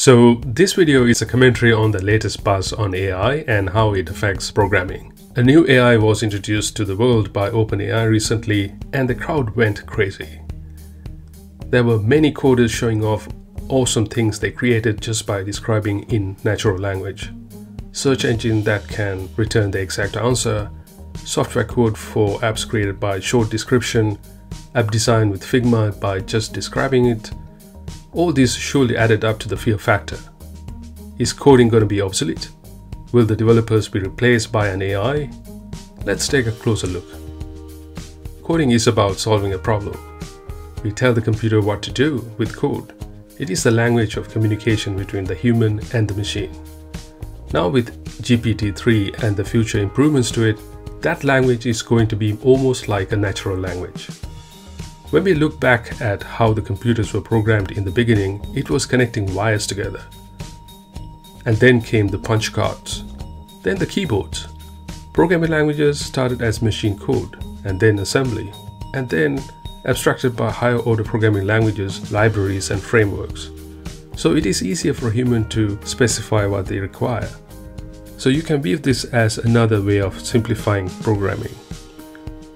So this video is a commentary on the latest buzz on AI and how it affects programming. A new AI was introduced to the world by OpenAI recently and the crowd went crazy. There were many coders showing off awesome things they created just by describing in natural language. Search engine that can return the exact answer, software code for apps created by short description, app design with Figma by just describing it, all this surely added up to the fear factor. Is coding going to be obsolete? Will the developers be replaced by an AI? Let's take a closer look. Coding is about solving a problem. We tell the computer what to do with code. It is the language of communication between the human and the machine. Now with GPT-3 and the future improvements to it, that language is going to be almost like a natural language. When we look back at how the computers were programmed in the beginning, it was connecting wires together. And then came the punch cards, then the keyboards. Programming languages started as machine code, and then assembly, and then abstracted by higher order programming languages, libraries, and frameworks. So it is easier for a human to specify what they require. So you can view this as another way of simplifying programming.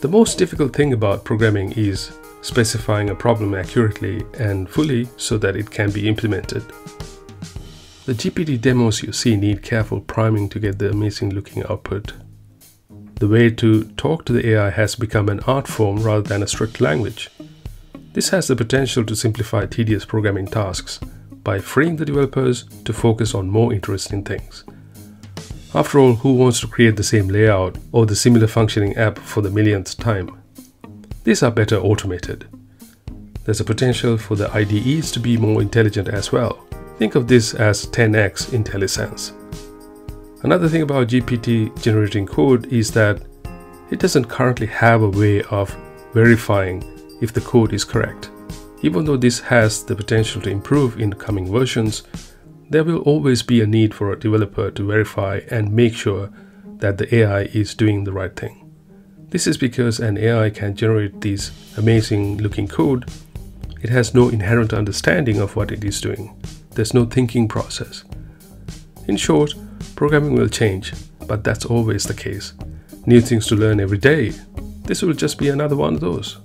The most difficult thing about programming is specifying a problem accurately and fully so that it can be implemented. The GPT demos you see need careful priming to get the amazing looking output. The way to talk to the AI has become an art form rather than a strict language. This has the potential to simplify tedious programming tasks by freeing the developers to focus on more interesting things. After all, who wants to create the same layout or the similar functioning app for the millionth time? These are better automated. There's a potential for the IDEs to be more intelligent as well. Think of this as 10x IntelliSense. Another thing about GPT generating code is that it doesn't currently have a way of verifying if the code is correct. Even though this has the potential to improve in coming versions, there will always be a need for a developer to verify and make sure that the AI is doing the right thing. This is because an AI can generate these amazing looking code. It has no inherent understanding of what it is doing. There's no thinking process. In short, programming will change, but that's always the case. New things to learn every day. This will just be another one of those.